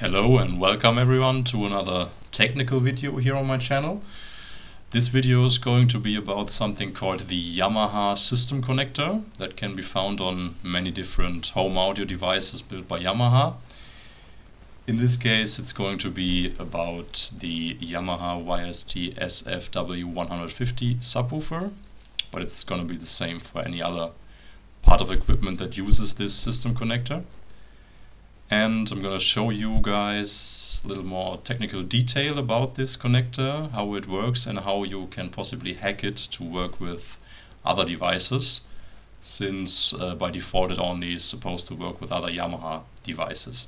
Hello and welcome everyone to another technical video here on my channel. This video is going to be about something called the Yamaha system connector that can be found on many different home audio devices built by Yamaha. In this case it's going to be about the Yamaha YST FSW150 subwoofer but it's going to be the same for any other part of equipment that uses this system connector and I'm gonna show you guys a little more technical detail about this connector, how it works and how you can possibly hack it to work with other devices since uh, by default it only is supposed to work with other Yamaha devices.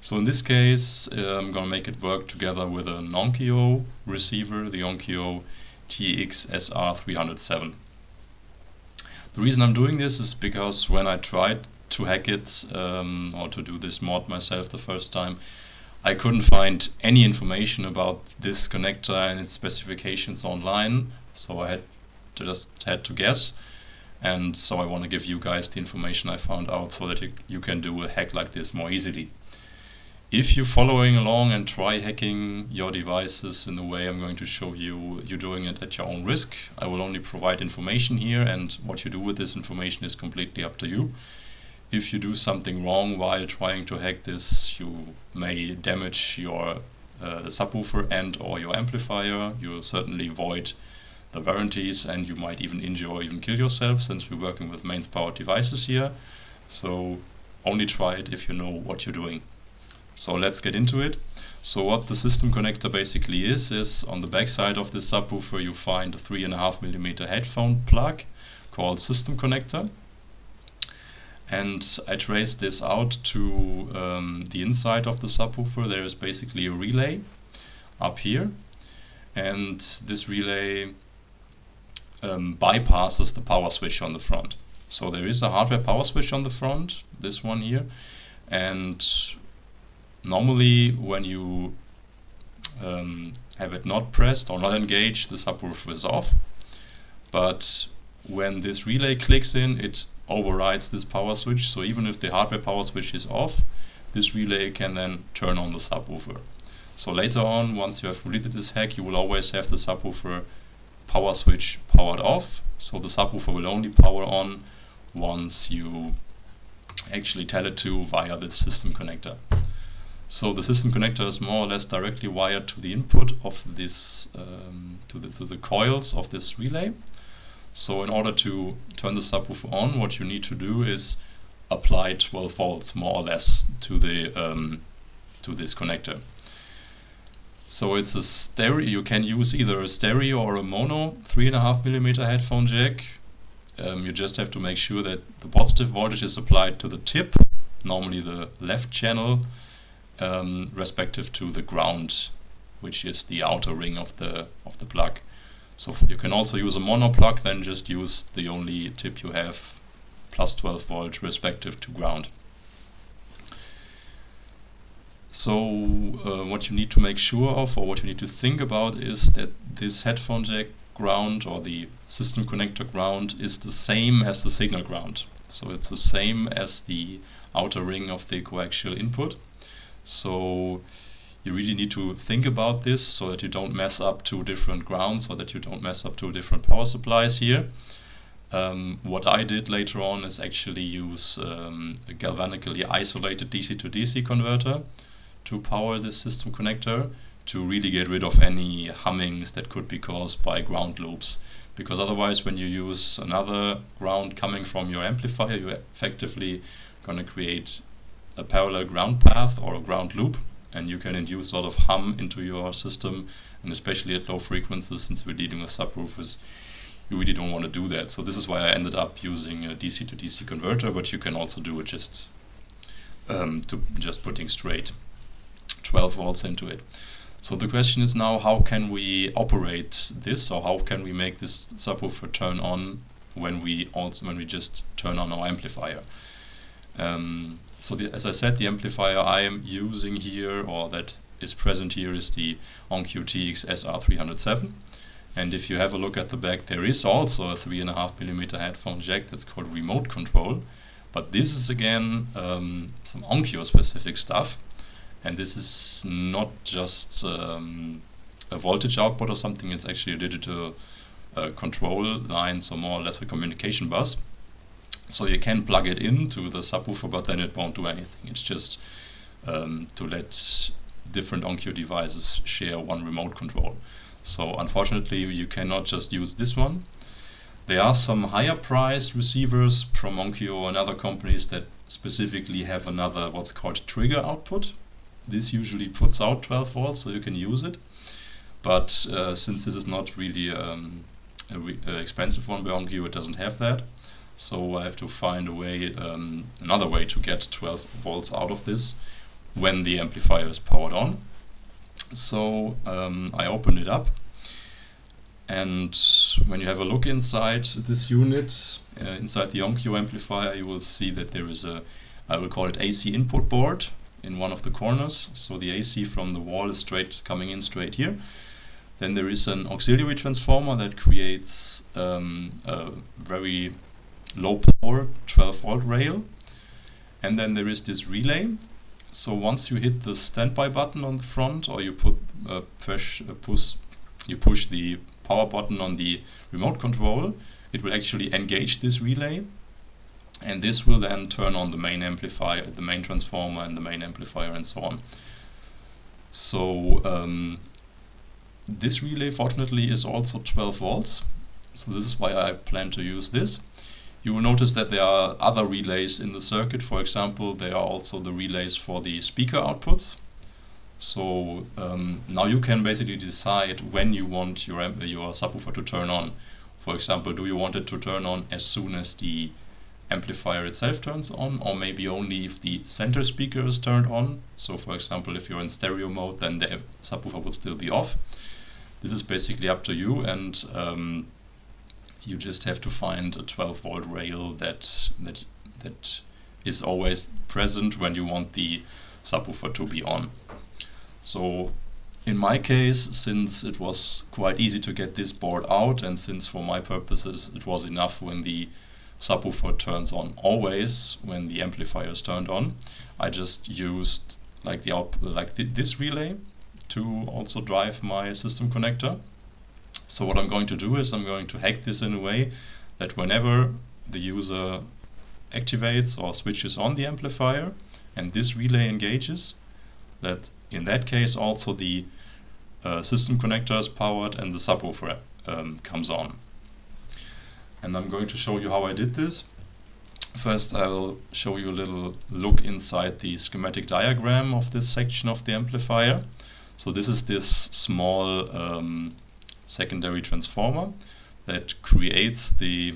So in this case uh, I'm gonna make it work together with an Onkyo receiver, the Onkyo TX SR307. The reason I'm doing this is because when I tried to hack it um, or to do this mod myself the first time, I couldn't find any information about this connector and its specifications online, so I had to just had to guess. And so I want to give you guys the information I found out so that you, you can do a hack like this more easily. If you're following along and try hacking your devices in the way I'm going to show you, you're doing it at your own risk. I will only provide information here and what you do with this information is completely up to you if you do something wrong while trying to hack this, you may damage your uh, subwoofer and or your amplifier. You'll certainly void the warranties and you might even injure or even kill yourself since we're working with mains powered devices here. So only try it if you know what you're doing. So let's get into it. So what the system connector basically is, is on the back side of the subwoofer you find a 3.5 millimeter headphone plug called system connector and I traced this out to um, the inside of the subwoofer. There is basically a relay up here, and this relay um, bypasses the power switch on the front. So there is a hardware power switch on the front, this one here, and normally when you um, have it not pressed or not engaged, the subwoofer is off. But when this relay clicks in, it overrides this power switch. So even if the hardware power switch is off, this relay can then turn on the subwoofer. So later on, once you have completed this hack, you will always have the subwoofer power switch powered off. So the subwoofer will only power on once you actually tell it to via the system connector. So the system connector is more or less directly wired to the input of this, um, to, the, to the coils of this relay. So in order to turn the subwoofer on, what you need to do is apply 12 volts more or less to the um, to this connector. So it's a stereo. You can use either a stereo or a mono 3.5 millimeter headphone jack. Um, you just have to make sure that the positive voltage is applied to the tip, normally the left channel, um, respective to the ground, which is the outer ring of the of the plug. So you can also use a mono plug, then just use the only tip you have, plus 12 volt respective to ground. So uh, what you need to make sure of or what you need to think about is that this headphone jack ground or the system connector ground is the same as the signal ground. So it's the same as the outer ring of the coaxial input. So you really need to think about this so that you don't mess up two different grounds, so that you don't mess up two different power supplies here. Um, what I did later on is actually use um, a galvanically isolated DC to DC converter to power this system connector to really get rid of any hummings that could be caused by ground loops. Because otherwise when you use another ground coming from your amplifier, you're effectively going to create a parallel ground path or a ground loop and you can induce a lot of hum into your system and especially at low frequencies since we're dealing with subwoofers you really don't want to do that. So this is why I ended up using a DC to DC converter but you can also do it just um, to just putting straight 12 volts into it. So the question is now how can we operate this or how can we make this subwoofer turn on when we also when we just turn on our amplifier? Um, so the, as I said, the amplifier I am using here, or that is present here, is the Onkyo TX SR307. And if you have a look at the back, there is also a 3.5 millimeter headphone jack that's called remote control. But this is again um, some Onkyo specific stuff. And this is not just um, a voltage output or something, it's actually a digital uh, control line, so more or less a communication bus. So you can plug it into the subwoofer, but then it won't do anything. It's just um, to let different Onkyo devices share one remote control. So unfortunately, you cannot just use this one. There are some higher priced receivers from Onkyo and other companies that specifically have another what's called trigger output. This usually puts out 12 volts, so you can use it. But uh, since this is not really um, a re uh, expensive one by Onkyo, it doesn't have that. So I have to find a way, um, another way to get 12 volts out of this when the amplifier is powered on. So um, I open it up and when you have a look inside this unit, uh, inside the Onkyo amplifier, you will see that there is a, I will call it AC input board in one of the corners. So the AC from the wall is straight coming in straight here. Then there is an auxiliary transformer that creates um, a very low power 12 volt rail. And then there is this relay so once you hit the standby button on the front or you put uh, push, uh, push, you push the power button on the remote control, it will actually engage this relay and this will then turn on the main amplifier, the main transformer and the main amplifier and so on. So um, this relay fortunately is also 12 volts. So this is why I plan to use this. You will notice that there are other relays in the circuit. For example, there are also the relays for the speaker outputs. So um, now you can basically decide when you want your, your subwoofer to turn on. For example, do you want it to turn on as soon as the amplifier itself turns on or maybe only if the center speaker is turned on. So for example, if you're in stereo mode, then the subwoofer will still be off. This is basically up to you and um, you just have to find a 12 volt rail that that that is always present when you want the subwoofer to be on. So in my case, since it was quite easy to get this board out and since for my purposes it was enough when the subwoofer turns on always when the amplifier is turned on, I just used like the output, like th this relay to also drive my system connector so what I'm going to do is I'm going to hack this in a way that whenever the user activates or switches on the amplifier and this relay engages, that in that case also the uh, system connector is powered and the subwoofer um, comes on. And I'm going to show you how I did this. First I'll show you a little look inside the schematic diagram of this section of the amplifier. So this is this small um, secondary transformer that creates the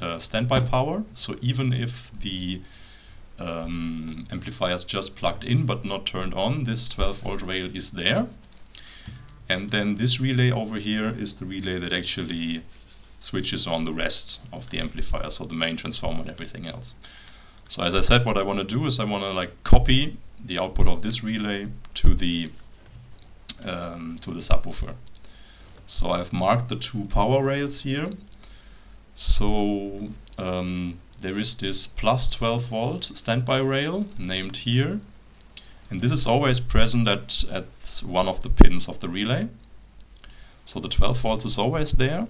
uh, standby power. So even if the um, amplifier is just plugged in but not turned on, this 12 volt rail is there. And then this relay over here is the relay that actually switches on the rest of the amplifier, so the main transformer and everything else. So as I said, what I want to do is I want to like copy the output of this relay to the um, to the subwoofer. So I've marked the two power rails here. So um, there is this plus 12 volt standby rail named here. And this is always present at, at one of the pins of the relay. So the 12 volts is always there.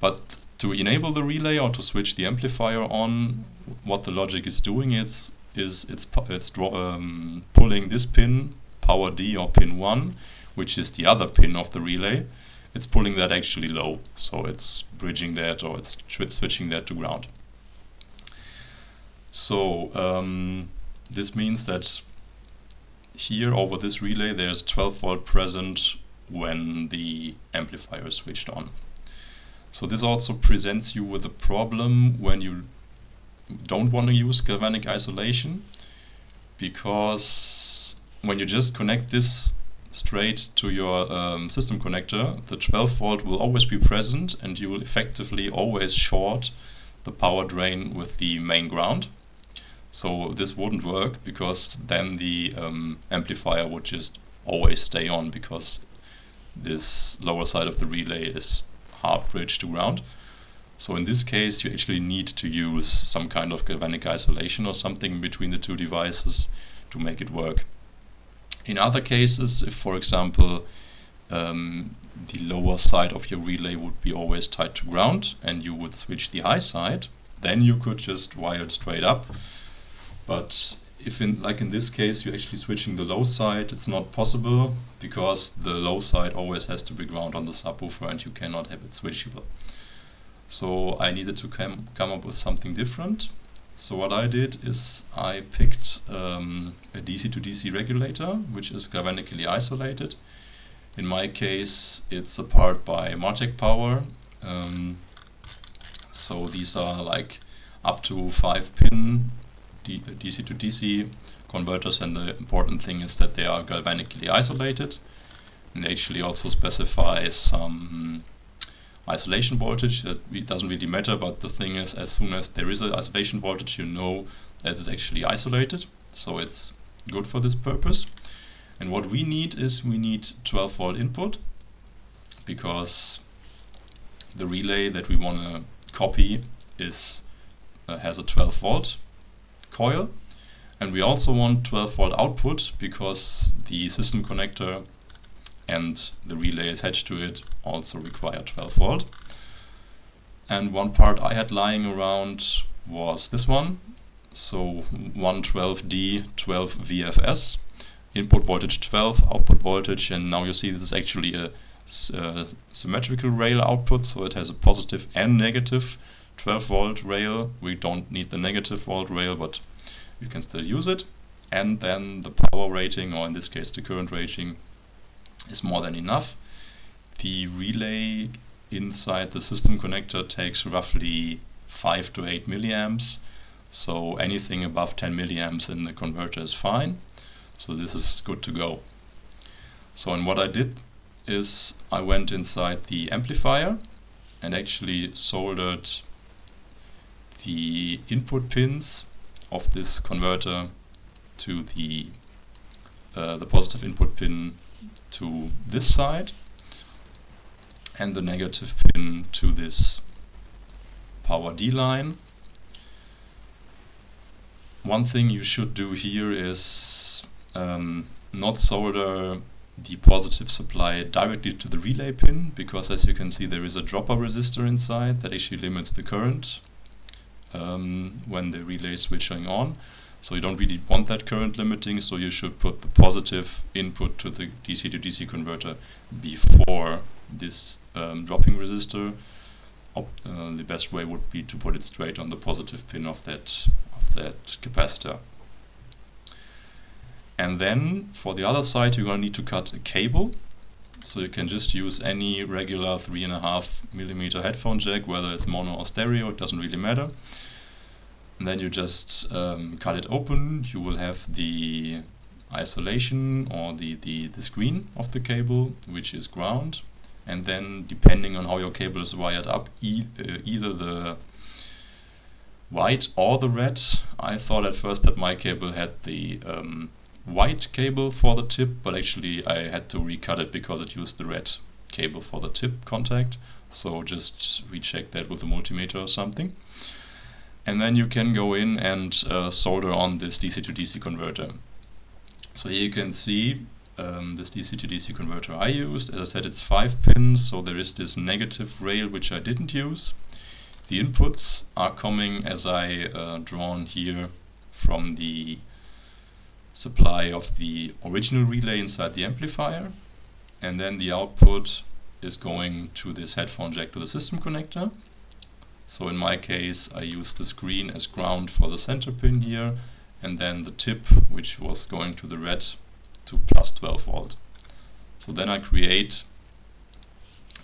But to enable the relay or to switch the amplifier on, what the logic is doing is, is it's, it's um, pulling this pin, power D or pin 1, which is the other pin of the relay, it's pulling that actually low. So it's bridging that or it's switching that to ground. So um, this means that here over this relay there's 12 volt present when the amplifier is switched on. So this also presents you with a problem when you don't want to use galvanic isolation because when you just connect this straight to your um, system connector, the 12 volt will always be present and you will effectively always short the power drain with the main ground. So this wouldn't work because then the um, amplifier would just always stay on because this lower side of the relay is hard bridge to ground. So in this case you actually need to use some kind of galvanic isolation or something between the two devices to make it work. In other cases, if for example um, the lower side of your relay would be always tied to ground and you would switch the high side, then you could just wire it straight up. But if in like in this case you're actually switching the low side, it's not possible because the low side always has to be ground on the subwoofer and you cannot have it switchable. So I needed to come come up with something different. So what I did is I picked um, a DC to DC regulator, which is galvanically isolated. In my case, it's a part by Martek Power. Um, so these are like up to 5 pin DC to DC converters and the important thing is that they are galvanically isolated and they actually also specify some isolation voltage that doesn't really matter but the thing is as soon as there is an isolation voltage you know that it's actually isolated. So it's good for this purpose. And what we need is we need 12 volt input because the relay that we want to copy is uh, has a 12 volt coil. And we also want 12 volt output because the system connector and the relay attached to it also require 12 volt. And one part I had lying around was this one. So 112D 12 VFS, input voltage 12, output voltage, and now you see this is actually a uh, symmetrical rail output, so it has a positive and negative 12 volt rail. We don't need the negative volt rail, but you can still use it. And then the power rating, or in this case the current rating, is more than enough. The relay inside the system connector takes roughly 5 to 8 milliamps. So anything above 10 milliamps in the converter is fine. So this is good to go. So and what I did is I went inside the amplifier and actually soldered the input pins of this converter to the uh, the positive input pin to this side and the negative pin to this power D line. One thing you should do here is um, not solder the positive supply directly to the relay pin because as you can see there is a dropper resistor inside that actually limits the current um, when the relay is switching on. So you don't really want that current limiting, so you should put the positive input to the DC to DC converter before this um, dropping resistor. Uh, the best way would be to put it straight on the positive pin of that of that capacitor. And then for the other side, you're going to need to cut a cable. So you can just use any regular three and a half millimeter headphone jack, whether it's mono or stereo, it doesn't really matter. And then you just um, cut it open. You will have the isolation or the, the, the screen of the cable, which is ground. And then depending on how your cable is wired up, e uh, either the white or the red. I thought at first that my cable had the um, white cable for the tip, but actually I had to recut it because it used the red cable for the tip contact. So just recheck that with a multimeter or something and then you can go in and uh, solder on this DC to DC converter. So here you can see um, this DC to DC converter I used. As I said, it's 5 pins, so there is this negative rail which I didn't use. The inputs are coming as I uh, drawn here from the supply of the original relay inside the amplifier. And then the output is going to this headphone jack to the system connector. So in my case, I used the screen as ground for the center pin here, and then the tip, which was going to the red, to plus 12 volt. So then I create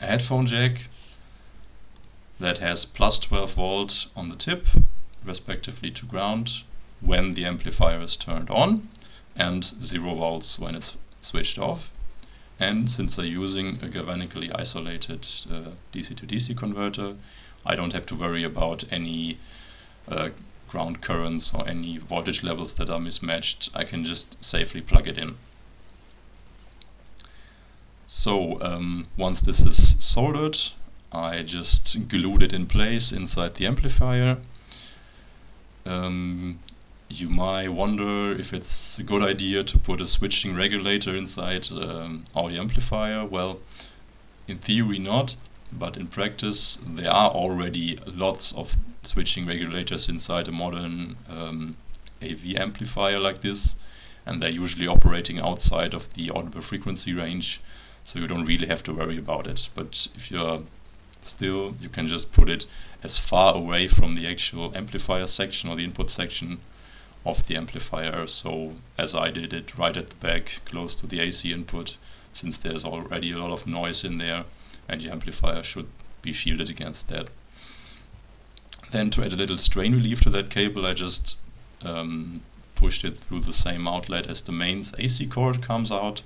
a headphone jack that has plus 12 volt on the tip, respectively to ground, when the amplifier is turned on, and 0 volts when it's switched off. And since I'm using a galvanically isolated uh, DC to DC converter, I don't have to worry about any uh, ground currents or any voltage levels that are mismatched. I can just safely plug it in. So um, once this is soldered, I just glued it in place inside the amplifier. Um, you might wonder if it's a good idea to put a switching regulator inside um, audio amplifier. Well, in theory not, but in practice there are already lots of switching regulators inside a modern um, AV amplifier like this and they're usually operating outside of the audible frequency range so you don't really have to worry about it. But if you're still you can just put it as far away from the actual amplifier section or the input section of the amplifier. So as I did it right at the back close to the AC input since there's already a lot of noise in there and the amplifier should be shielded against that. Then to add a little strain relief to that cable I just um, pushed it through the same outlet as the mains AC cord comes out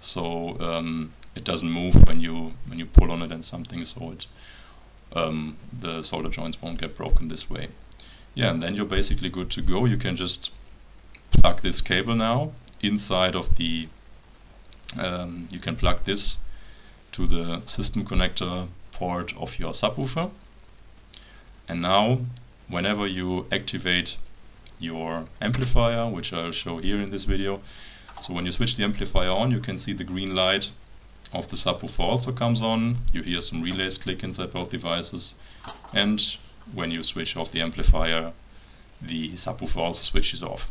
so um, it doesn't move when you when you pull on it and something so it um, the solder joints won't get broken this way. Yeah, and then you're basically good to go. You can just plug this cable now inside of the, um, you can plug this to the system connector port of your subwoofer. And now, whenever you activate your amplifier, which I'll show here in this video, so when you switch the amplifier on, you can see the green light of the subwoofer also comes on. You hear some relays click inside both devices. And when you switch off the amplifier, the subwoofer also switches off.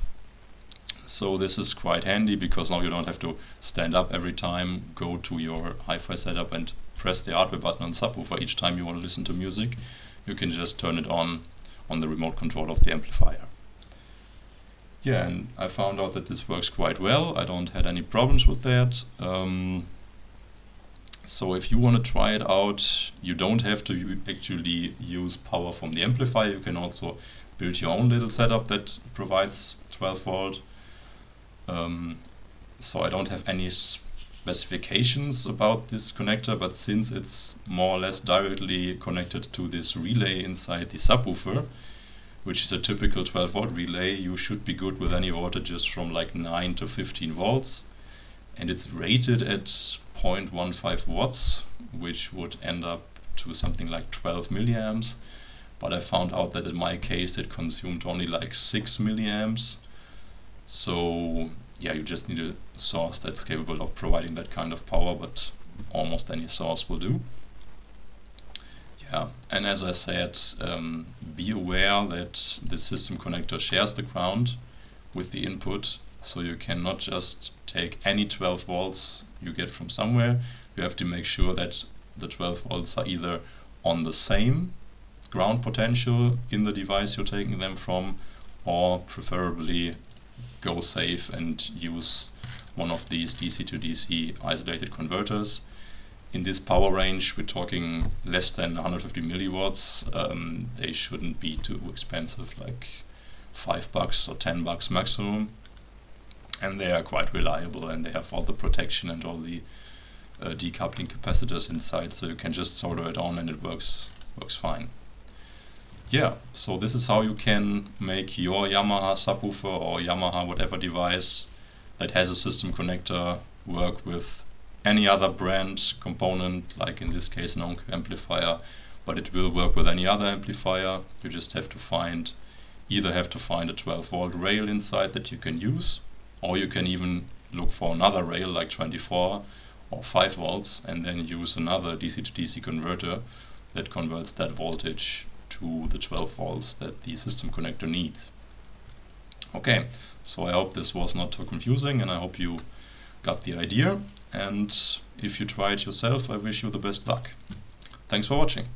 So this is quite handy because now you don't have to stand up every time, go to your hi-fi setup and press the hardware button on subwoofer each time you want to listen to music. You can just turn it on on the remote control of the amplifier. Yeah, and I found out that this works quite well. I don't had any problems with that. Um, so if you want to try it out, you don't have to actually use power from the amplifier. You can also build your own little setup that provides 12 volt. Um, so I don't have any specifications about this connector, but since it's more or less directly connected to this relay inside the subwoofer, which is a typical 12 volt relay, you should be good with any voltages from like 9 to 15 volts. And it's rated at 0.15 watts, which would end up to something like 12 milliamps. But I found out that in my case it consumed only like 6 milliamps. So yeah, you just need a source that's capable of providing that kind of power, but almost any source will do. Yeah, and as I said, um, be aware that the system connector shares the ground with the input, so you cannot just take any 12 volts you get from somewhere. You have to make sure that the 12 volts are either on the same ground potential in the device you're taking them from, or preferably go safe and use one of these DC to DC isolated converters. In this power range, we're talking less than 150 milliwatts. Um, they shouldn't be too expensive, like five bucks or 10 bucks maximum. And they are quite reliable and they have all the protection and all the uh, decoupling capacitors inside, so you can just solder it on and it works works fine yeah, so this is how you can make your Yamaha subwoofer or Yamaha whatever device that has a system connector work with any other brand component, like in this case an Onkyo amplifier, but it will work with any other amplifier. You just have to find, either have to find a 12 volt rail inside that you can use, or you can even look for another rail like 24 or 5 volts and then use another DC to DC converter that converts that voltage to the 12 volts that the system connector needs. Okay, so I hope this was not too confusing and I hope you got the idea and if you try it yourself I wish you the best luck. Thanks for watching.